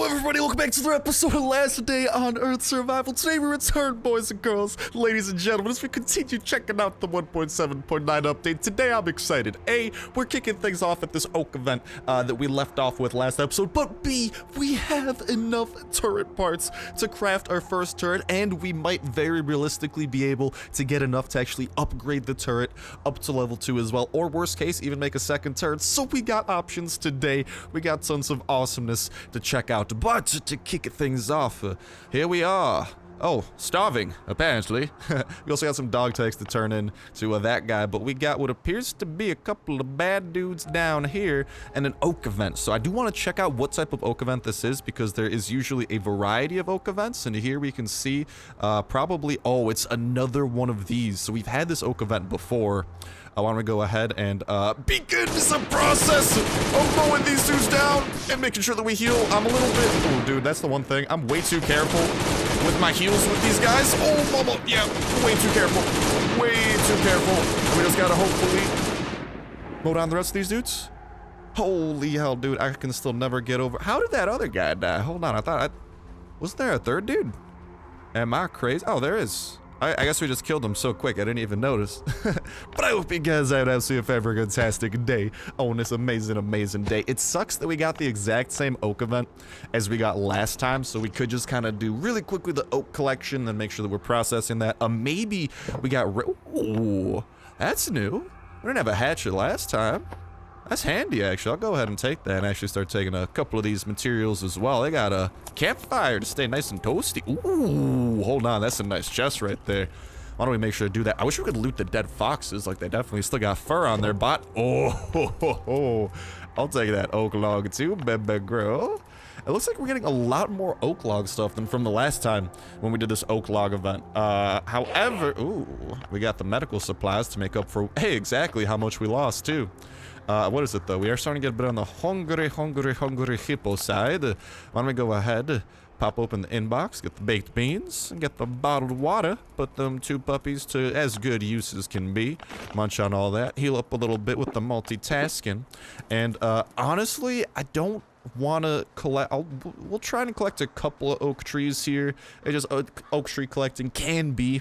Hello, everybody. Welcome back to the episode of Last Day on Earth Survival. Today we return, boys and girls, ladies and gentlemen, as we continue checking out the 1.7.9 update. Today I'm excited. A, we're kicking things off at this Oak event uh, that we left off with last episode. But B, we have enough turret parts to craft our first turret, and we might very realistically be able to get enough to actually upgrade the turret up to level 2 as well. Or worst case, even make a second turret. So we got options today. We got tons of awesomeness to check out. But to kick things off, uh, here we are. Oh, starving, apparently. we also got some dog tags to turn in to uh, that guy, but we got what appears to be a couple of bad dudes down here and an oak event. So I do want to check out what type of oak event this is because there is usually a variety of oak events, and here we can see uh, probably, oh, it's another one of these. So we've had this oak event before. I want to go ahead and uh, begin the process of mowing these dudes down and making sure that we heal. I'm a little bit... Oh, dude, that's the one thing. I'm way too careful with my heals with these guys. Oh, mama. Yeah, way too careful. Way too careful. We just gotta hopefully mow down the rest of these dudes. Holy hell, dude. I can still never get over... How did that other guy die? Hold on. I thought I... Was there a third dude? Am I crazy? Oh, there is. I, I, guess we just killed him so quick, I didn't even notice. but I hope you guys had absolutely a fantastic day on this amazing, amazing day. It sucks that we got the exact same oak event as we got last time, so we could just kind of do really quickly the oak collection and make sure that we're processing that. Uh, maybe we got... Ooh, that's new. We didn't have a hatchet last time. That's handy, actually. I'll go ahead and take that and actually start taking a couple of these materials as well. They got a campfire to stay nice and toasty. Ooh, hold on. That's a nice chest right there. Why don't we make sure to do that? I wish we could loot the dead foxes. Like, they definitely still got fur on their bot. Oh, ho, ho, ho. I'll take that oak log too, baby girl. It looks like we're getting a lot more oak log stuff than from the last time when we did this oak log event. Uh, however, ooh, we got the medical supplies to make up for, hey, exactly how much we lost too. Uh, what is it though? We are starting to get a bit on the hungry, hungry, hungry hippo side. Why don't we go ahead, pop open the inbox, get the baked beans, and get the bottled water, put them two puppies to as good use as can be, munch on all that, heal up a little bit with the multitasking, and uh, honestly, I don't want to collect I'll, we'll try and collect a couple of oak trees here it just oak, oak tree collecting can be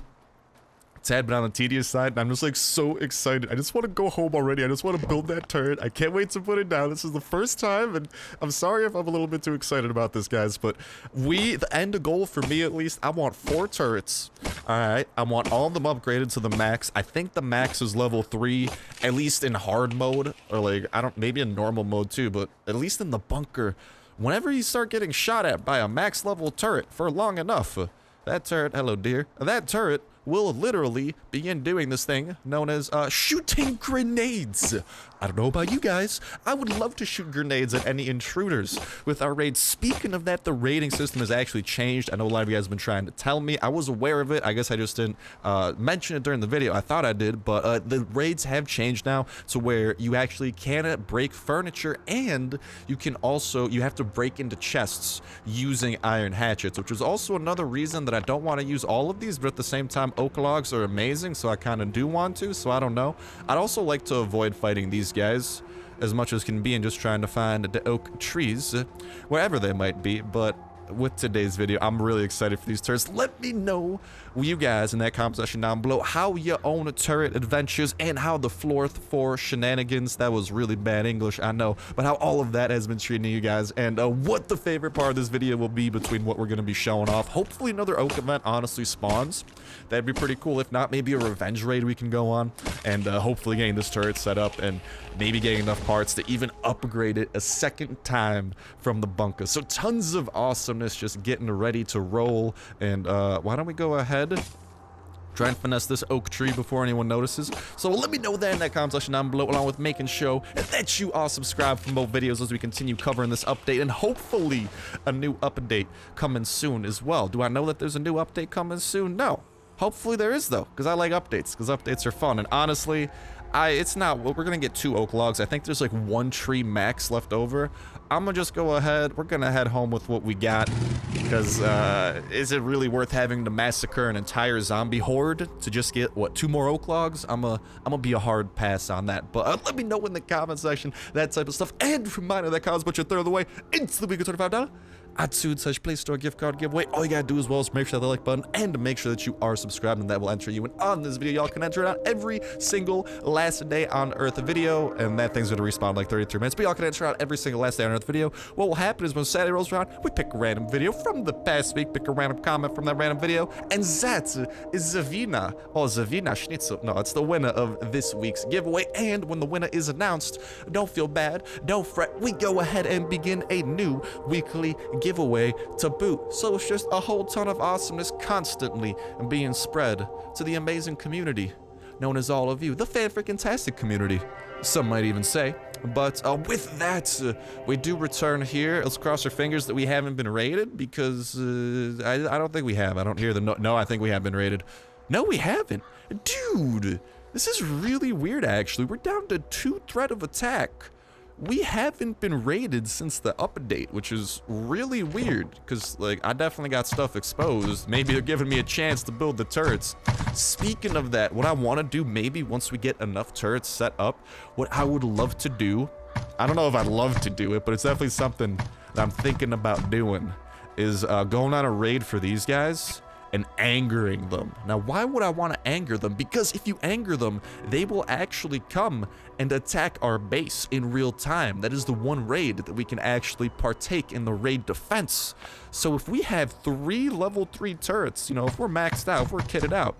sad but on the tedious side and i'm just like so excited. I just want to go home already. I just want to build that turret. I can't wait to put it down. This is the first time and i'm sorry if i'm a little bit too excited about this guys but we the end goal for me at least i want four turrets all right? I want all of them upgraded to the max. I think the max is level three at least in hard mode or like i don't maybe in normal mode too but at least in the bunker. Whenever you start getting shot at by a max level turret for long enough that turret hello dear that turret will literally begin doing this thing known as uh, shooting grenades. I don't know about you guys. I would love to shoot grenades at any intruders with our raid. Speaking of that, the raiding system has actually changed. I know a lot of you guys have been trying to tell me. I was aware of it. I guess I just didn't uh, mention it during the video. I thought I did, but uh, the raids have changed now to where you actually can break furniture and you can also, you have to break into chests using iron hatchets, which is also another reason that I don't want to use all of these, but at the same time, oak logs are amazing, so I kind of do want to, so I don't know. I'd also like to avoid fighting these guys as much as can be and just trying to find the oak trees wherever they might be, but with today's video. I'm really excited for these turrets. Let me know, you guys, in that comment section down below, how you own a turret adventures and how the floor four shenanigans, that was really bad English, I know, but how all of that has been treating you guys and uh, what the favorite part of this video will be between what we're going to be showing off. Hopefully another Oak event honestly spawns. That'd be pretty cool. If not, maybe a revenge raid we can go on and uh, hopefully getting this turret set up and maybe getting enough parts to even upgrade it a second time from the bunker. So tons of awesomeness just getting ready to roll. And uh, why don't we go ahead try and finesse this oak tree before anyone notices. So let me know that in that comment section down below, along with making sure that you are subscribed for more videos as we continue covering this update, and hopefully a new update coming soon as well. Do I know that there's a new update coming soon? No. Hopefully there is, though, because I like updates, because updates are fun. And honestly, I it's not we're gonna get two oak logs I think there's like one tree max left over I'm gonna just go ahead we're gonna head home with what we got because uh, is it really worth having to massacre an entire zombie horde to just get what two more oak logs? I'm a I'm gonna be a hard pass on that but uh, let me know in the comment section that type of stuff and reminder that comes but you throw the way the week of $25 iTunes slash Play Store gift card giveaway. All you gotta do as well is make sure that like button and make sure that you are subscribed, and that will enter you in on this video. Y'all can enter it on every single last day on Earth video, and that thing's gonna respawn like 33 minutes. But y'all can enter out every single last day on Earth video. What will happen is when Saturday rolls around, we pick a random video from the past week, pick a random comment from that random video, and that is Zavina or Zavina Schnitzel. No, it's the winner of this week's giveaway. And when the winner is announced, don't feel bad, don't fret. We go ahead and begin a new weekly giveaway to boot. So it's just a whole ton of awesomeness constantly and being spread to the amazing community known as all of you, the fan freaking tastic community. Some might even say. But uh, with that, uh, we do return here. Let's cross our fingers that we haven't been raided because uh, I, I, don't think we have. I don't hear the no. No, I think we have been raided. No, we haven't. Dude, this is really weird actually. We're down to two threat of attack we haven't been raided since the update, which is really weird, because, like, I definitely got stuff exposed. Maybe they're giving me a chance to build the turrets. Speaking of that, what I want to do, maybe once we get enough turrets set up, what I would love to do, I don't know if I'd love to do it, but it's definitely something that I'm thinking about doing, is uh, going on a raid for these guys, and angering them. Now, why would I want to anger them? Because if you anger them, they will actually come and attack our base in real time. That is the one raid that we can actually partake in the raid defense. So if we have three level 3 turrets, you know, if we're maxed out, if we're kitted out,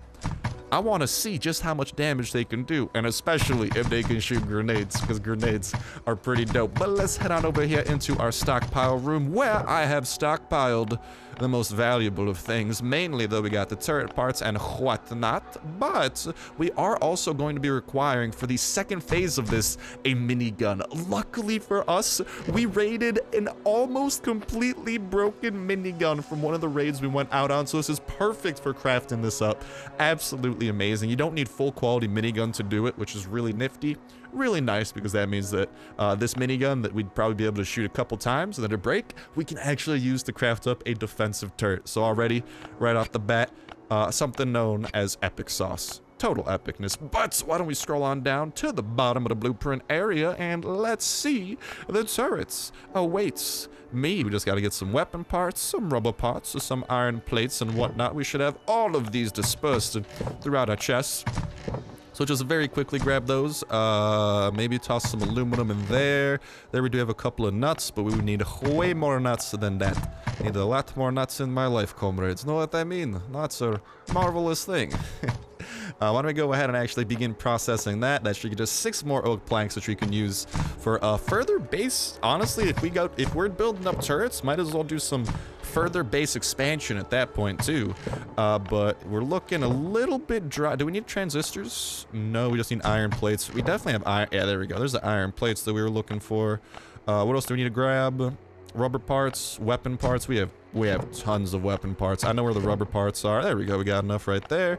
I want to see just how much damage they can do, and especially if they can shoot grenades, because grenades are pretty dope. But let's head on over here into our stockpile room, where I have stockpiled the most valuable of things. Mainly, though, we got the turret parts and whatnot, but we are also going to be requiring for the second phase of this a minigun. Luckily for us, we raided an almost completely broken minigun from one of the raids we went out on, so this is perfect for crafting this up. Absolutely amazing. You don't need full quality minigun to do it, which is really nifty really nice because that means that uh, this minigun that we'd probably be able to shoot a couple times and then to break, we can actually use to craft up a defensive turret. So already, right off the bat, uh, something known as epic sauce. Total epicness. But why don't we scroll on down to the bottom of the blueprint area and let's see the turrets awaits me. We just got to get some weapon parts, some rubber parts, some iron plates and whatnot. We should have all of these dispersed throughout our chests. So just very quickly grab those. Uh, maybe toss some aluminum in there. There we do have a couple of nuts, but we would need way more nuts than that. Need a lot more nuts in my life, comrades. Know what I mean? Nuts are marvelous thing. Uh, why don't we go ahead and actually begin processing that? That should get us six more oak planks, which we can use for a further base. Honestly, if we go, if we're building up turrets, might as well do some further base expansion at that point too. Uh, but we're looking a little bit dry. Do we need transistors? No, we just need iron plates. We definitely have iron. Yeah, there we go. There's the iron plates that we were looking for. Uh, what else do we need to grab? Rubber parts, weapon parts. We have we have tons of weapon parts. I know where the rubber parts are. There we go. We got enough right there.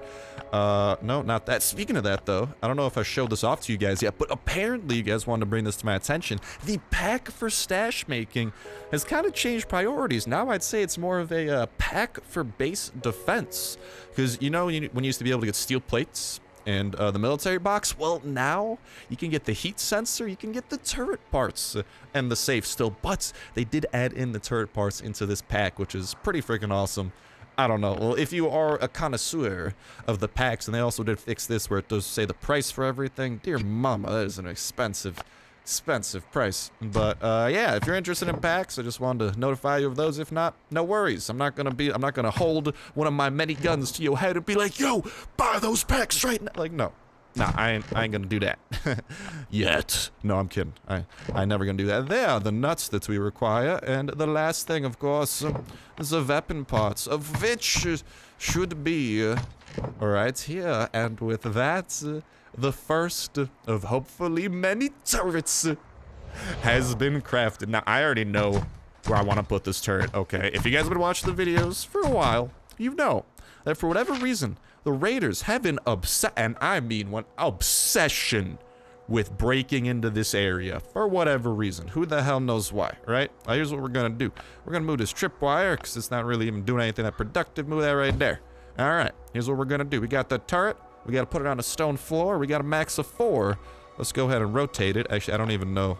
Uh, no, not that. Speaking of that, though, I don't know if I showed this off to you guys yet, but apparently you guys wanted to bring this to my attention. The pack for stash making has kind of changed priorities. Now I'd say it's more of a uh, pack for base defense. Because, you know, when you used to be able to get steel plates and uh, the military box, well, now you can get the heat sensor, you can get the turret parts, uh, and the safe still. But they did add in the turret parts into this pack, which is pretty freaking awesome. I don't know. Well, if you are a connoisseur of the packs, and they also did fix this where it does say the price for everything, dear mama, that is an expensive expensive price. But uh, yeah, if you're interested in packs, I just wanted to notify you of those. If not, no worries. I'm not gonna be. I'm not gonna hold one of my many guns to your head and be like, "Yo, buy those packs right now." Like, no. Nah, I ain't, I ain't gonna do that. Yet. No, I'm kidding. I, I never gonna do that. There are the nuts that we require. And the last thing, of course, the weapon parts, of which should be uh, right here. And with that, uh, the first of hopefully many turrets has been crafted. Now, I already know where I want to put this turret, okay? If you guys have been watching the videos for a while, you know that for whatever reason, the Raiders have an obs- and I mean one obsession with breaking into this area for whatever reason. Who the hell knows why, right? Well, here's what we're gonna do. We're gonna move this tripwire because it's not really even doing anything that productive. Move that right there. All right, here's what we're gonna do. We got the turret. We got to put it on a stone floor. We got a max of four. Let's go ahead and rotate it. Actually, I don't even know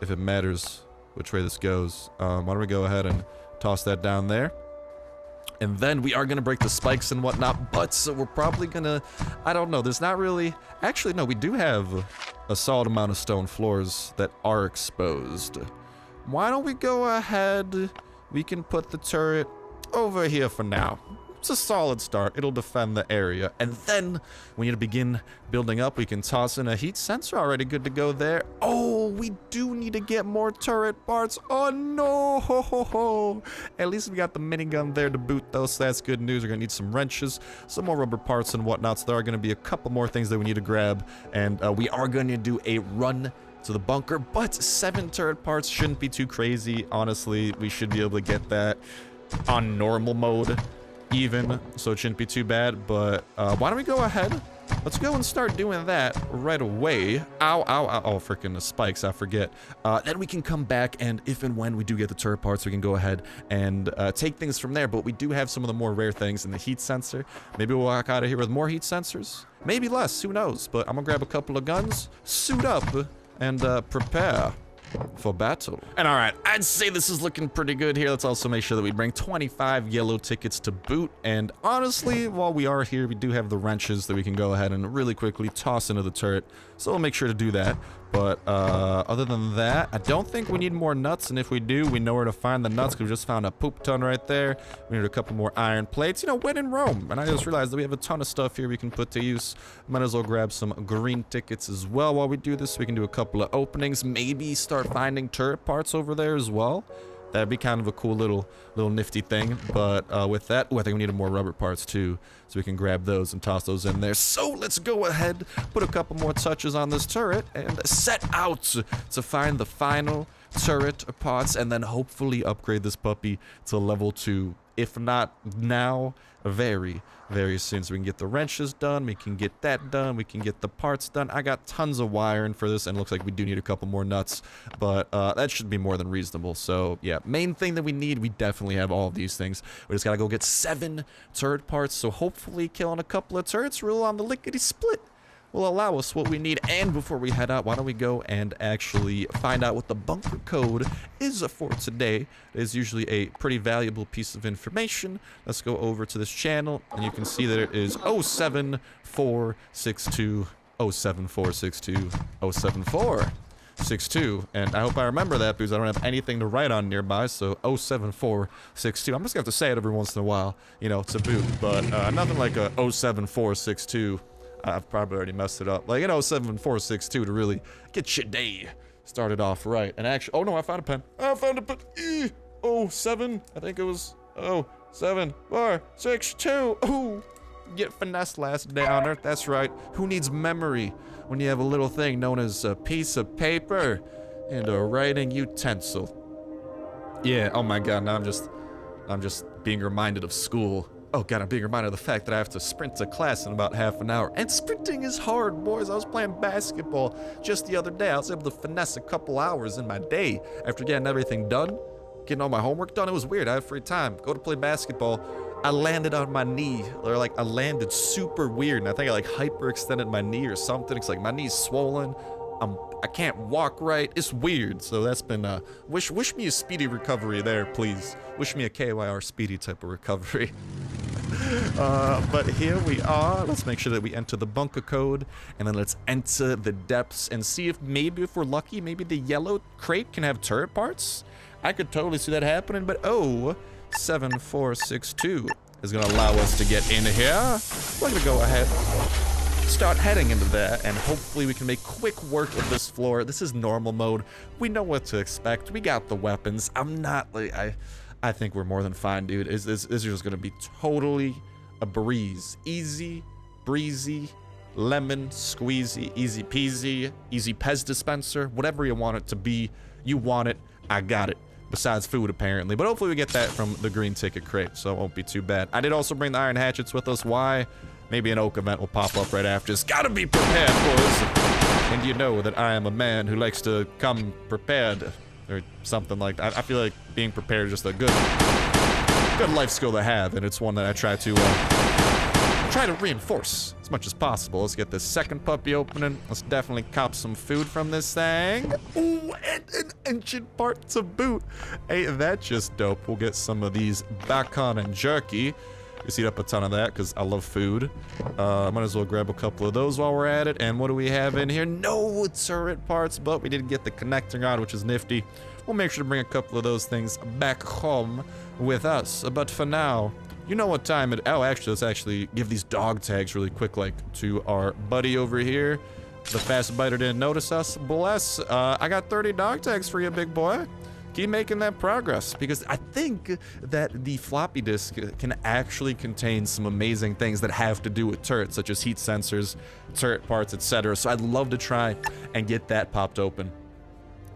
if it matters which way this goes. Um, why don't we go ahead and Toss that down there. And then we are going to break the spikes and whatnot, but so we're probably going to, I don't know, there's not really, actually, no, we do have a solid amount of stone floors that are exposed. Why don't we go ahead, we can put the turret over here for now. It's a solid start. It'll defend the area. And then we need to begin building up. We can toss in a heat sensor. Already good to go there. Oh, we do need to get more turret parts. Oh, no. Ho, ho, ho. At least we got the minigun there to boot, though, so that's good news. We're going to need some wrenches, some more rubber parts and whatnot. So there are going to be a couple more things that we need to grab. And uh, we are going to do a run to the bunker, but seven turret parts shouldn't be too crazy. Honestly, we should be able to get that on normal mode even, so it shouldn't be too bad. But uh, why don't we go ahead? Let's go and start doing that right away. Ow, ow, ow. Oh, freaking the spikes, I forget. Uh, then we can come back, and if and when we do get the turret parts, we can go ahead and uh, take things from there. But we do have some of the more rare things in the heat sensor. Maybe we'll walk out of here with more heat sensors. Maybe less, who knows? But I'm gonna grab a couple of guns, suit up, and uh, prepare for battle. And all right, I'd say this is looking pretty good here. Let's also make sure that we bring 25 yellow tickets to boot. And honestly, while we are here, we do have the wrenches that we can go ahead and really quickly toss into the turret. So we'll make sure to do that. But uh, other than that, I don't think we need more nuts. And if we do, we know where to find the nuts because we just found a poop ton right there. We need a couple more iron plates. You know, when in Rome. And I just realized that we have a ton of stuff here we can put to use. Might as well grab some green tickets as well while we do this. We can do a couple of openings. Maybe start finding turret parts over there as well. That'd be kind of a cool little little nifty thing. But uh, with that, I think we need more rubber parts too. So we can grab those and toss those in there. So let's go ahead, put a couple more touches on this turret and set out to find the final turret parts and then hopefully upgrade this puppy to level 2. If not now, very, very soon. So we can get the wrenches done, we can get that done, we can get the parts done. I got tons of wiring for this and looks like we do need a couple more nuts, but uh, that should be more than reasonable. So yeah, main thing that we need, we definitely have all of these things. We just gotta go get seven turret parts, so hopefully killing a couple of turrets, rule on the lickety split will allow us what we need. And before we head out, why don't we go and actually find out what the bunker code is for today. It is usually a pretty valuable piece of information. Let's go over to this channel, and you can see that it is 07462 07462 074. 62 and I hope I remember that because I don't have anything to write on nearby so 07462 I'm just gonna have to say it every once in a while you know to boot but uh, nothing like a 07462 I've probably already messed it up. Like, you know, 7462 to really get your day started off right. And actually, oh no, I found a pen. I found a pen. E oh, seven. I think it was, oh, seven, four, six, two. Oh, get finesse last day on Earth. That's right. Who needs memory when you have a little thing known as a piece of paper and a writing utensil? Yeah, oh my god, now I'm just, I'm just being reminded of school. Oh god, I'm being reminded of the fact that I have to sprint to class in about half an hour. And sprinting is hard, boys. I was playing basketball just the other day. I was able to finesse a couple hours in my day after getting everything done, getting all my homework done. It was weird. I had free time. Go to play basketball. I landed on my knee, or like I landed super weird, and I think I like hyperextended my knee or something. It's like my knee's swollen. I'm I can't walk right. It's weird. So that's been uh wish wish me a speedy recovery there, please. Wish me a KYR speedy type of recovery. uh, but here we are. Let's make sure that we enter the bunker code and then let's enter the depths and see if maybe if we're lucky, maybe the yellow crate can have turret parts. I could totally see that happening, but oh, 7462 is gonna allow us to get in here. We're gonna go ahead start heading into there, and hopefully we can make quick work of this floor. This is normal mode. We know what to expect. We got the weapons. I'm not like I I think we're more than fine, dude. Is this, is just gonna be totally a breeze. Easy, breezy, lemon, squeezy, easy peasy, easy Pez dispenser, whatever you want it to be. You want it, I got it. Besides food, apparently. But hopefully we get that from the green ticket crate, so it won't be too bad. I did also bring the iron hatchets with us. Why? Maybe an oak event will pop up right after. It's gotta be prepared, boys. And you know that I am a man who likes to come prepared or something like that. I feel like being prepared is just a good, good life skill to have, and it's one that I try to uh, try to reinforce as much as possible. Let's get this second puppy opening. Let's definitely cop some food from this thing. Ooh, and an engine part to boot. Ain't that just dope? We'll get some of these bacon and jerky. Just eat up a ton of that because I love food. Uh, might as well grab a couple of those while we're at it. And what do we have in here? No wood turret parts, but we did get the connector rod, which is nifty. We'll make sure to bring a couple of those things back home with us. But for now, you know what time it... Oh, actually, let's actually give these dog tags really quick, like, to our buddy over here. The fast biter didn't notice us. Bless. Uh, I got 30 dog tags for you, big boy keep making that progress because I think that the floppy disk can actually contain some amazing things that have to do with turrets, such as heat sensors, turret parts, etc. So I'd love to try and get that popped open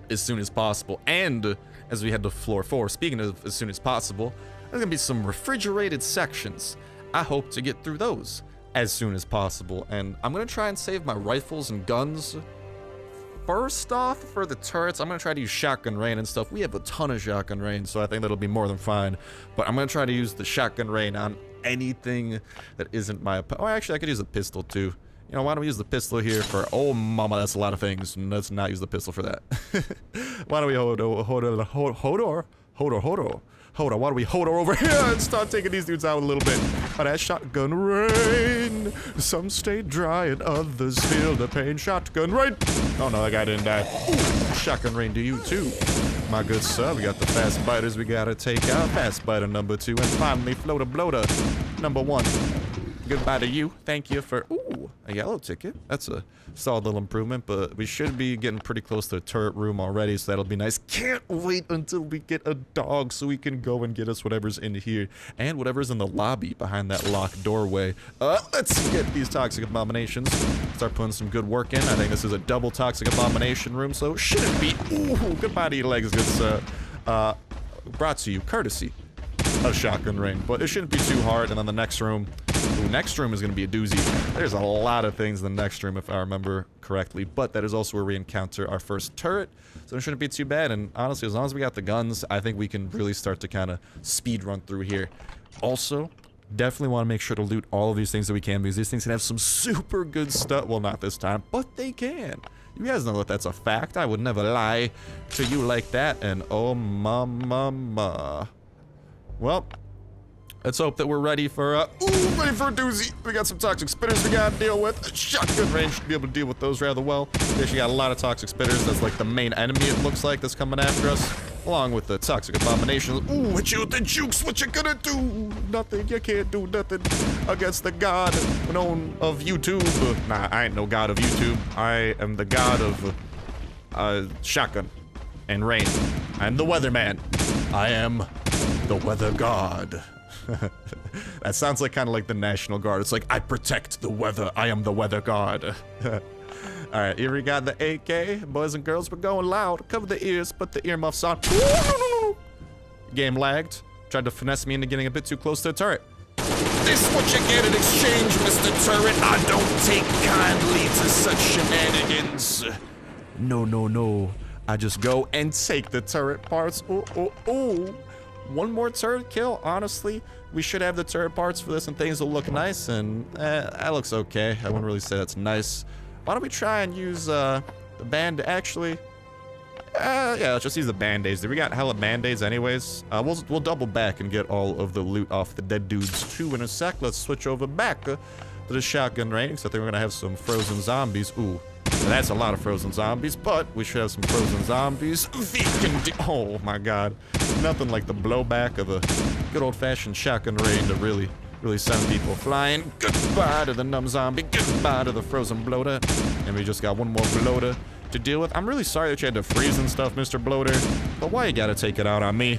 as soon as possible. And as we head to floor four, speaking of as soon as possible, there's gonna be some refrigerated sections. I hope to get through those as soon as possible. And I'm gonna try and save my rifles and guns First off, for the turrets, I'm going to try to use shotgun rain and stuff. We have a ton of shotgun rain, so I think that'll be more than fine. But I'm going to try to use the shotgun rain on anything that isn't my... Oh, actually, I could use a pistol, too. You know, why don't we use the pistol here for... Oh, mama, that's a lot of things. Let's not use the pistol for that. why don't we hold... Hold... Hold... Hold... Hold... Hold... Hold... Hold on, why don't we hold her over here and start taking these dudes out a little bit? Oh, that shotgun rain. Some stay dry and others feel the pain. Shotgun rain. Oh no, that guy didn't die. Shotgun rain to you too. My good sir, we got the fast biters we gotta take out. Fast biter number two. And finally, floater bloater number one. Goodbye to you. Thank you for... Ooh, a yellow ticket. That's a solid little improvement, but we should be getting pretty close to the turret room already, so that'll be nice. Can't wait until we get a dog so we can go and get us whatever's in here and whatever's in the lobby behind that locked doorway. Uh, let's get these toxic abominations. Start putting some good work in. I think this is a double toxic abomination room, so shouldn't be... Ooh, goodbye to your legs, good sir. Uh, brought to you courtesy of Shotgun Rain, but it shouldn't be too hard, and then the next room Ooh, next room is going to be a doozy. There's a lot of things in the next room, if I remember correctly. But that is also where we encounter our first turret. So it shouldn't be too bad. And honestly, as long as we got the guns, I think we can really start to kind of speed run through here. Also, definitely want to make sure to loot all of these things that we can because these things can have some super good stuff. Well, not this time, but they can. You guys know that that's a fact. I would never lie to you like that. And oh, mama. Well, Let's hope that we're ready for, uh, ooh, ready for a doozy. We got some toxic spitters we gotta deal with. Shotgun range should be able to deal with those rather well. We actually got a lot of toxic spitters. That's like the main enemy, it looks like, that's coming after us. Along with the toxic abominations. Ooh, what you the jukes, what you gonna do? Nothing, you can't do nothing against the god known of YouTube. Nah, I ain't no god of YouTube. I am the god of, uh, shotgun and rain. I'm the weatherman. I am the weather god. that sounds like kind of like the National Guard. It's like, I protect the weather. I am the weather guard. Alright, here we got the AK. Boys and girls, we're going loud. Cover the ears, put the earmuffs on. Game lagged. Tried to finesse me into getting a bit too close to the turret. This what you get in exchange, Mr. Turret. I don't take kindly to such shenanigans. No, no, no. I just go and take the turret parts. Oh, oh, oh one more turret kill, honestly, we should have the turret parts for this and things will look nice, and eh, that looks okay. I wouldn't really say that's nice. Why don't we try and use uh, the band actually? Uh, yeah, let's just use the band-aids. We got hella band-aids anyways. Uh, we'll, we'll double back and get all of the loot off the dead dudes too in a sec. Let's switch over back to the shotgun range. I think we're gonna have some frozen zombies. Ooh, that's a lot of frozen zombies, but we should have some frozen zombies. Oh my god. Nothing like the blowback of a good old-fashioned shotgun rain to really, really send people flying. Goodbye to the numb zombie. Goodbye to the frozen bloater. And we just got one more bloater to deal with. I'm really sorry that you had to freeze and stuff, Mr. Bloater. But why you gotta take it out on me?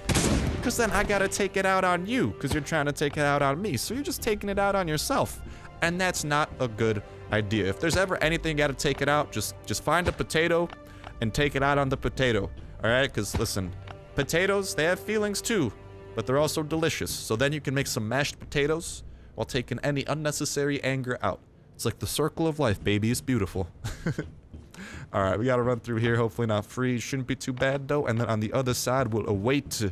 Because then I gotta take it out on you, because you're trying to take it out on me. So you're just taking it out on yourself. And that's not a good idea. If there's ever anything you gotta take it out, just just find a potato and take it out on the potato. Alright? Because listen, potatoes, they have feelings too, but they're also delicious. So then you can make some mashed potatoes while taking any unnecessary anger out. It's like the circle of life, baby. It's beautiful. Alright, we gotta run through here. Hopefully not free. Shouldn't be too bad though. And then on the other side, we'll await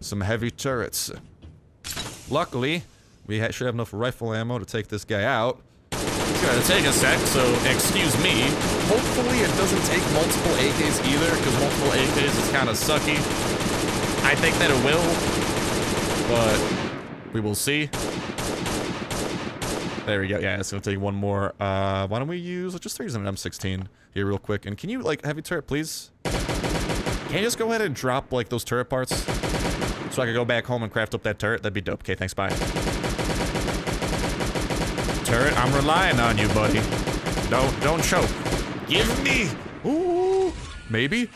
some heavy turrets. Luckily, We ha should have enough rifle ammo to take this guy out. Gonna take a sec, so excuse me. Hopefully it doesn't take multiple AKs either, because multiple AKs is kind of sucky. I think that it will, but we will see. There we go. Yeah, it's gonna take one more. Uh, why don't we use? Let's just use an M16 here real quick. And can you like heavy turret, please? Can you just go ahead and drop like those turret parts, so I can go back home and craft up that turret? That'd be dope. Okay, thanks. Bye. Turret, I'm relying on you, buddy. Don't don't choke. Give me. Ooh, maybe.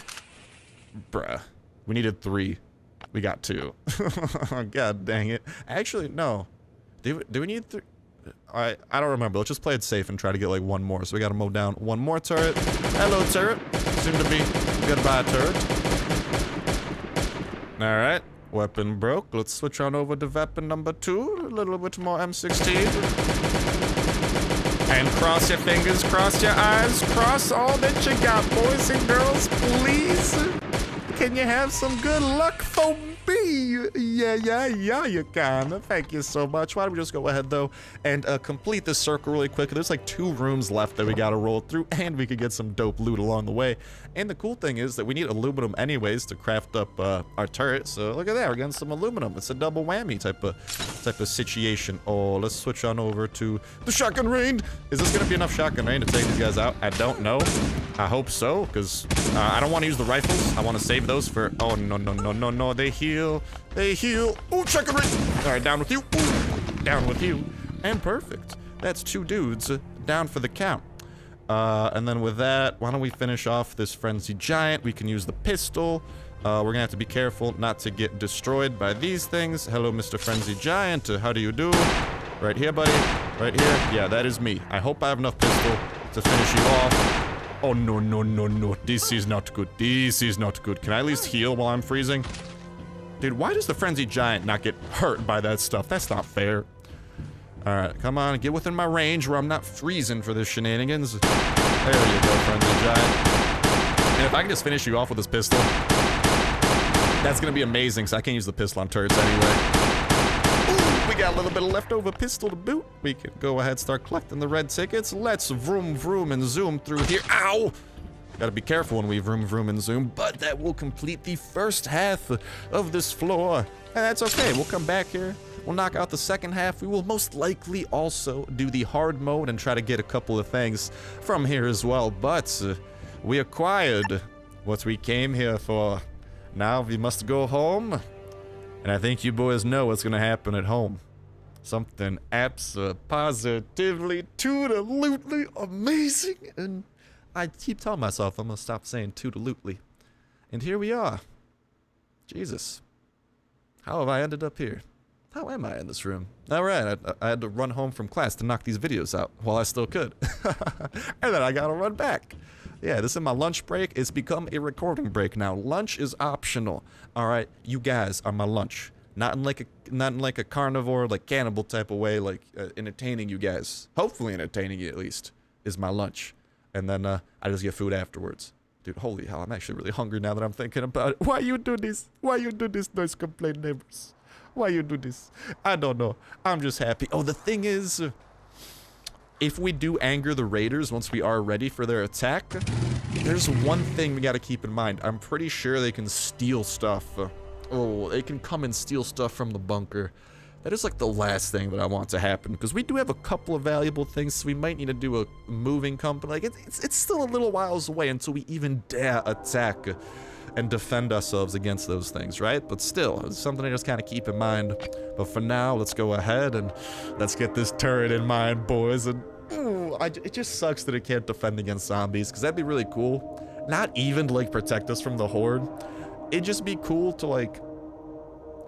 Bruh, we needed three. We got two. God dang it. Actually, no. Do we, do we need three? I I don't remember. Let's just play it safe and try to get like one more. So we got to mow down one more turret. Hello, turret. Seem to be goodbye, turret. All right. Weapon broke. Let's switch on over to weapon number two. A little bit more M16. And cross your fingers, cross your eyes, cross all that you got, boys and girls, please. Can you have some good luck for me? Yeah, yeah, yeah, you can. Thank you so much. Why don't we just go ahead, though, and uh, complete this circle really quick. There's like two rooms left that we gotta roll through, and we could get some dope loot along the way. And the cool thing is that we need aluminum anyways to craft up uh, our turret. So look at that, we're getting some aluminum. It's a double whammy type of type of situation. Oh, let's switch on over to the shotgun rain. Is this gonna be enough shotgun rain to take these guys out? I don't know. I hope so, because uh, I don't want to use the rifles. I want to save those for... Oh, no, no, no, no, no. They heal. They heal. Ooh, check. All right, down with you. Ooh, down with you. And perfect. That's two dudes down for the count. Uh, and then with that, why don't we finish off this Frenzy Giant? We can use the pistol. Uh, we're gonna have to be careful not to get destroyed by these things. Hello, Mr. Frenzy Giant. How do you do? Right here, buddy. Right here. Yeah, that is me. I hope I have enough pistol to finish you off. Oh, no, no, no, no. This is not good. This is not good. Can I at least heal while I'm freezing? Dude, why does the Frenzy Giant not get hurt by that stuff? That's not fair. Alright, come on. Get within my range where I'm not freezing for this shenanigans. There you go, Frenzy Giant. And if I can just finish you off with this pistol, that's gonna be amazing, because I can't use the pistol on turrets anyway. Got a little bit of leftover pistol to boot. We can go ahead and start collecting the red tickets. Let's vroom vroom and zoom through here. Ow! Gotta be careful when we vroom vroom and zoom, but that will complete the first half of this floor. And that's okay, we'll come back here. We'll knock out the second half. We will most likely also do the hard mode and try to get a couple of things from here as well. But uh, we acquired what we came here for. Now we must go home. And I think you boys know what's gonna happen at home. Something absolutely, toodalutely amazing. And I keep telling myself I'm gonna stop saying toodalutely. And here we are. Jesus. How have I ended up here? How am I in this room? Alright, I, I had to run home from class to knock these videos out while I still could. and then I gotta run back. Yeah, this is my lunch break. It's become a recording break now. Lunch is optional. All right, you guys are my lunch. Not in like a not in like a carnivore, like cannibal type of way, like uh, entertaining you guys. Hopefully entertaining you at least is my lunch, and then uh, I just get food afterwards. Dude, holy hell, I'm actually really hungry now that I'm thinking about it. Why you do this? Why you do this, noise complaint neighbors? Why you do this? I don't know. I'm just happy. Oh, the thing is, if we do anger the raiders once we are ready for their attack, there's one thing we got to keep in mind. I'm pretty sure they can steal stuff. Oh, they can come and steal stuff from the bunker. That is like the last thing that I want to happen because we do have a couple of valuable things. So we might need to do a moving company. Like it's, it's, still a little whiles away until we even dare attack and defend ourselves against those things, right? But still, it's something to just kind of keep in mind. But for now, let's go ahead and let's get this turret in mind, boys. And ooh, I, it just sucks that it can't defend against zombies because that'd be really cool. Not even like protect us from the horde. It'd just be cool to like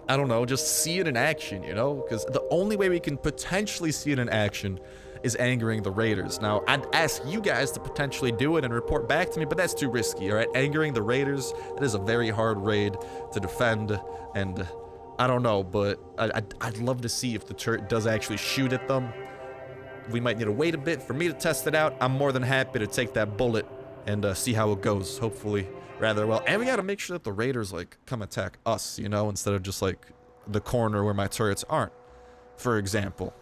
I don't know, just see it in action, you know? Because the only way we can potentially see it in action is angering the raiders. Now, I'd ask you guys to potentially do it and report back to me, but that's too risky, all right? Angering the raiders, that is a very hard raid to defend, and I don't know, but I, I'd, I'd love to see if the turret does actually shoot at them. We might need to wait a bit for me to test it out. I'm more than happy to take that bullet and uh, see how it goes, hopefully rather well. And we gotta make sure that the raiders, like, come attack us, you know, instead of just, like, the corner where my turrets aren't. for example.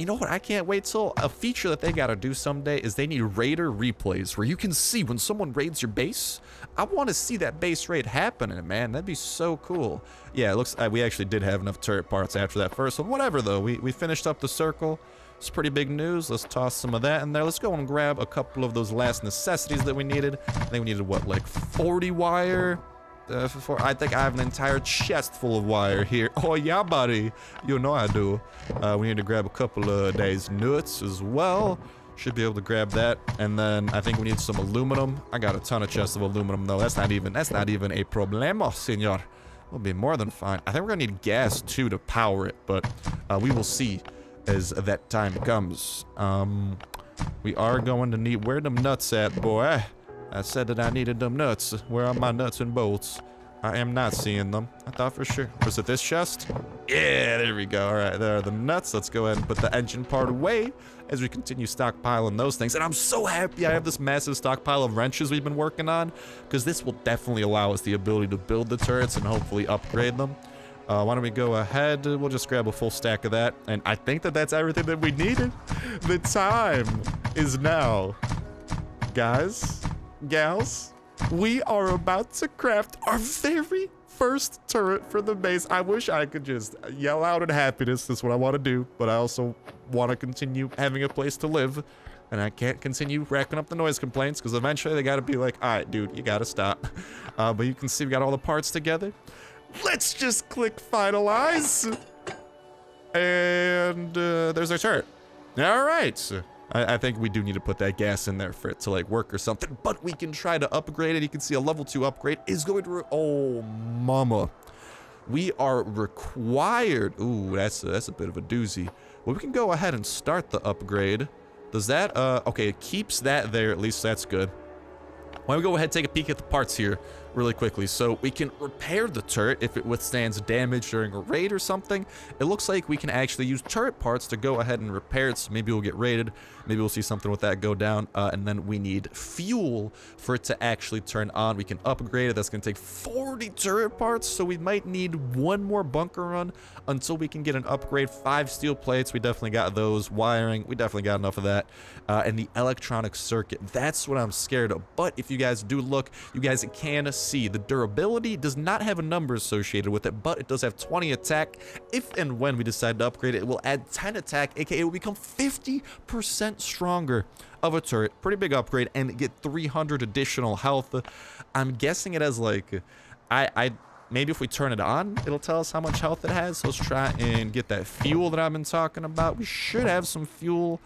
You know what? I can't wait till a feature that they gotta do someday is they need raider replays where you can see when someone raids your base. I want to see that base raid happening, man. That'd be so cool. Yeah, it looks uh, we actually did have enough turret parts after that first one. Whatever though, we we finished up the circle. It's pretty big news. Let's toss some of that in there. Let's go and grab a couple of those last necessities that we needed. I think we needed what, like 40 wire? Uh, for, I think I have an entire chest full of wire here. Oh yeah, buddy. You know I do. Uh, we need to grab a couple of days nuts as well. Should be able to grab that. And then I think we need some aluminum. I got a ton of chests of aluminum though. That's not even that's not even a problemo, senor. We'll be more than fine. I think we're gonna need gas too to power it, but uh, we will see as that time comes. Um, we are going to need where them nuts at, boy. I said that I needed them nuts. Where are my nuts and bolts? I am not seeing them. I thought for sure. Was it this chest? Yeah, there we go. All right, there are the nuts. Let's go ahead and put the engine part away as we continue stockpiling those things. And I'm so happy I have this massive stockpile of wrenches we've been working on because this will definitely allow us the ability to build the turrets and hopefully upgrade them. Uh, why don't we go ahead? We'll just grab a full stack of that. And I think that that's everything that we needed. The time is now. Guys, gals, we are about to craft our very first turret for the base. I wish I could just yell out in happiness. That's what I want to do. But I also want to continue having a place to live. And I can't continue racking up the noise complaints because eventually they got to be like, all right, dude, you got to stop. Uh, but you can see we got all the parts together. Let's just click finalize. And uh, there's our turret. All right. I, I, think we do need to put that gas in there for it to like work or something, but we can try to upgrade it. You can see a level two upgrade is going to, oh mama. We are required, ooh, that's, that's a bit of a doozy. Well, we can go ahead and start the upgrade. Does that, uh, okay, it keeps that there, at least that's good. Why don't we go ahead and take a peek at the parts here really quickly. So we can repair the turret if it withstands damage during a raid or something. It looks like we can actually use turret parts to go ahead and repair it. So maybe we'll get raided. Maybe we'll see something with that go down. Uh, and then we need fuel for it to actually turn on. We can upgrade it. That's going to take 40 turret parts. So we might need one more bunker run until we can get an upgrade. Five steel plates. We definitely got those. Wiring. We definitely got enough of that. Uh, and the electronic circuit. That's what I'm scared of. But if you guys do look, you guys can see the durability does not have a number associated with it, but it does have 20 attack. If and when we decide to upgrade it, it will add 10 attack, aka it will become 50% stronger of a turret. Pretty big upgrade and get 300 additional health. I'm guessing it has like, I, I maybe if we turn it on, it'll tell us how much health it has. So let's try and get that fuel that I've been talking about. We should have some fuel.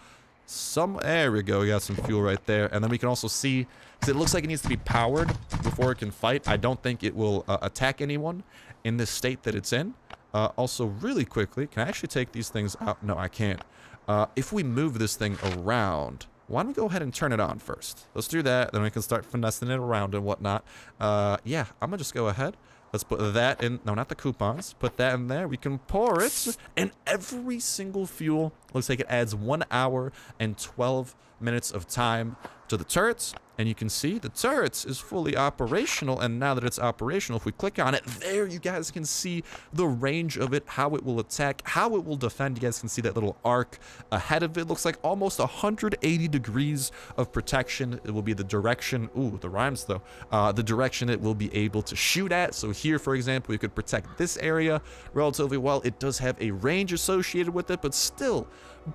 Some, there we go. We got some fuel right there. And then we can also see because it looks like it needs to be powered before it can fight. I don't think it will uh, attack anyone in this state that it's in. Uh, also, really quickly, can I actually take these things out? No, I can't. Uh, if we move this thing around, why don't we go ahead and turn it on first? Let's do that, then we can start finessing it around and whatnot. Uh, yeah, I'm gonna just go ahead. Let's put that in, no, not the coupons. Put that in there. We can pour it, and every single fuel looks like it adds one hour and 12 minutes of time to the turrets and you can see the turrets is fully operational and now that it's operational if we click on it there you guys can see the range of it how it will attack how it will defend. You guys can see that little arc ahead of it. Looks like almost 180 degrees of protection. It will be the direction ooh the rhymes though uh, the direction it will be able to shoot at. So here for example you could protect this area relatively well. It does have a range associated with it but still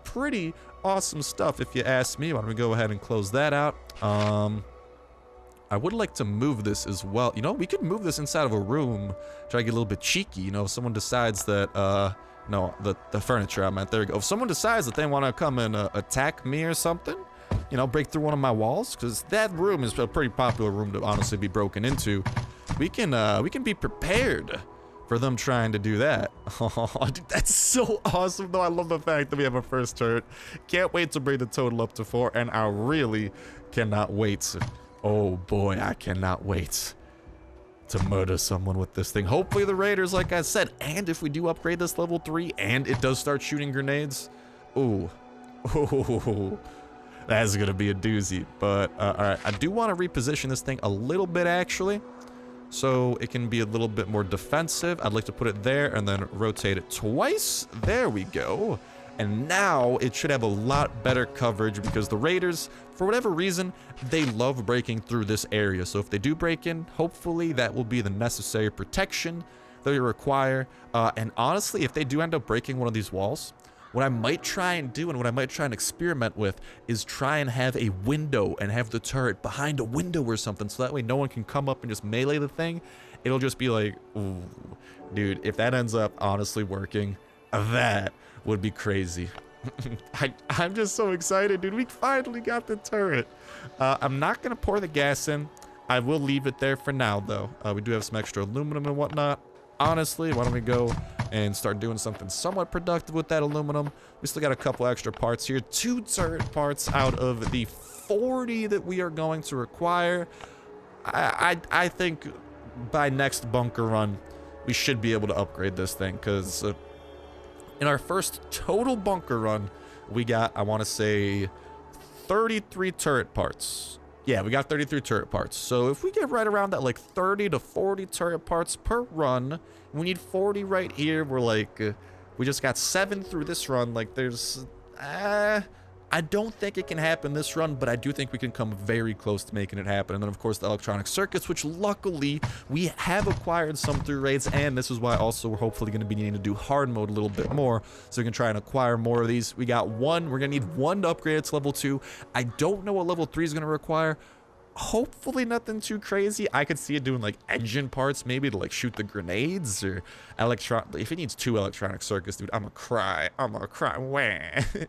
pretty awesome stuff if you ask me. Why don't we go ahead and close that out? Um, I would like to move this as well. You know, we could move this inside of a room. Try to get a little bit cheeky. You know, if someone decides that, uh, no, the, the furniture I meant, there we go. If someone decides that they want to come and uh, attack me or something, you know, break through one of my walls, because that room is a pretty popular room to honestly be broken into. We can, uh, we can be prepared for them trying to do that. Oh, dude, that's so awesome, though. I love the fact that we have a first turret. Can't wait to bring the total up to four, and I really cannot wait. Oh boy, I cannot wait to murder someone with this thing. Hopefully the Raiders, like I said, and if we do upgrade this level three, and it does start shooting grenades, ooh, ooh, that's gonna be a doozy. But uh, all right, I do want to reposition this thing a little bit, actually. So it can be a little bit more defensive. I'd like to put it there and then rotate it twice. There we go. And now it should have a lot better coverage because the Raiders, for whatever reason, they love breaking through this area. So if they do break in, hopefully that will be the necessary protection they require. Uh, and honestly, if they do end up breaking one of these walls, what I might try and do and what I might try and experiment with is try and have a window and have the turret behind a window or something so that way no one can come up and just melee the thing. It'll just be like, ooh, dude, if that ends up honestly working, that would be crazy. I, I'm just so excited, dude. We finally got the turret. Uh, I'm not going to pour the gas in. I will leave it there for now, though. Uh, we do have some extra aluminum and whatnot. Honestly, why don't we go and start doing something somewhat productive with that aluminum. We still got a couple extra parts here. Two turret parts out of the 40 that we are going to require. I, I, I think by next bunker run, we should be able to upgrade this thing because uh, in our first total bunker run, we got, I want to say, 33 turret parts. Yeah, we got 33 turret parts. So if we get right around that like 30 to 40 turret parts per run, we need 40 right here. We're like, uh, we just got seven through this run. Like there's, uh, I don't think it can happen this run, but I do think we can come very close to making it happen. And then, of course, the electronic circuits, which luckily we have acquired some through raids. And this is why also we're hopefully going to be needing to do hard mode a little bit more so we can try and acquire more of these. We got one. We're going to need one to upgrade it to level two. I don't know what level three is going to require hopefully nothing too crazy. I could see it doing like engine parts, maybe to like shoot the grenades or electron. If it needs two electronic circuits, dude, I'm gonna cry. I'm gonna cry. Wah.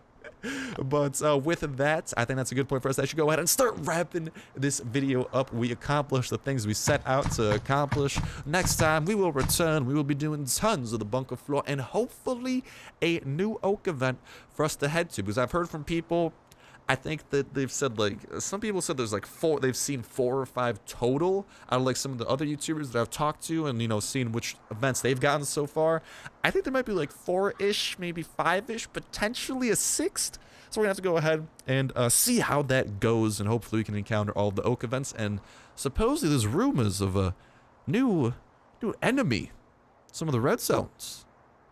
But uh, with that, I think that's a good point for us. I should go ahead and start wrapping this video up. We accomplished the things we set out to accomplish. Next time, we will return. We will be doing tons of the bunker floor and hopefully a new oak event for us to head to. Because I've heard from people I think that they've said like some people said there's like four they've seen four or five total out of like some of the other YouTubers that I've talked to and you know seen which events they've gotten so far. I think there might be like four-ish, maybe five-ish, potentially a sixth. So we're gonna have to go ahead and uh, see how that goes, and hopefully we can encounter all the oak events. And supposedly there's rumors of a new new enemy, some of the red zones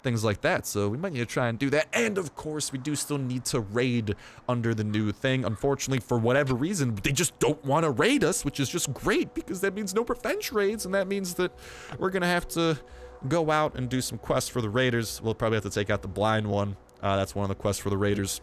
things like that. So we might need to try and do that. And of course, we do still need to raid under the new thing. Unfortunately, for whatever reason, they just don't want to raid us, which is just great because that means no revenge raids. And that means that we're going to have to go out and do some quests for the raiders. We'll probably have to take out the blind one. Uh, that's one of the quests for the raiders.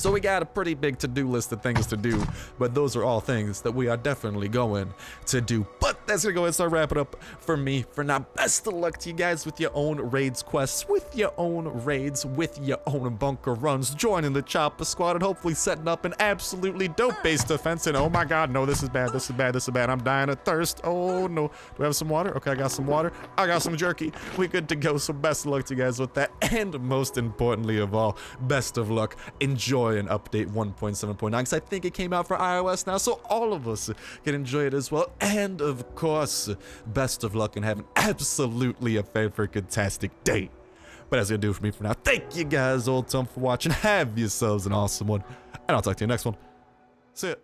So we got a pretty big to-do list of things to do, but those are all things that we are definitely going to do. But that's gonna go ahead and start wrapping up for me for now. Best of luck to you guys with your own raids quests, with your own raids, with your own bunker runs, joining the chopper squad, and hopefully setting up an absolutely dope base defense. And oh my god, no, this is bad, this is bad, this is bad. I'm dying of thirst. Oh no. Do we have some water? Okay, I got some water. I got some jerky. We good to go. So best of luck to you guys with that. And most importantly of all, best of luck. Enjoy enjoy an update 1.7.9 because I think it came out for iOS now, so all of us can enjoy it as well. And of course, best of luck and have an absolutely a fantastic day. But that's gonna do it for me for now. Thank you guys all time for watching. Have yourselves an awesome one. And I'll talk to you next one. See ya.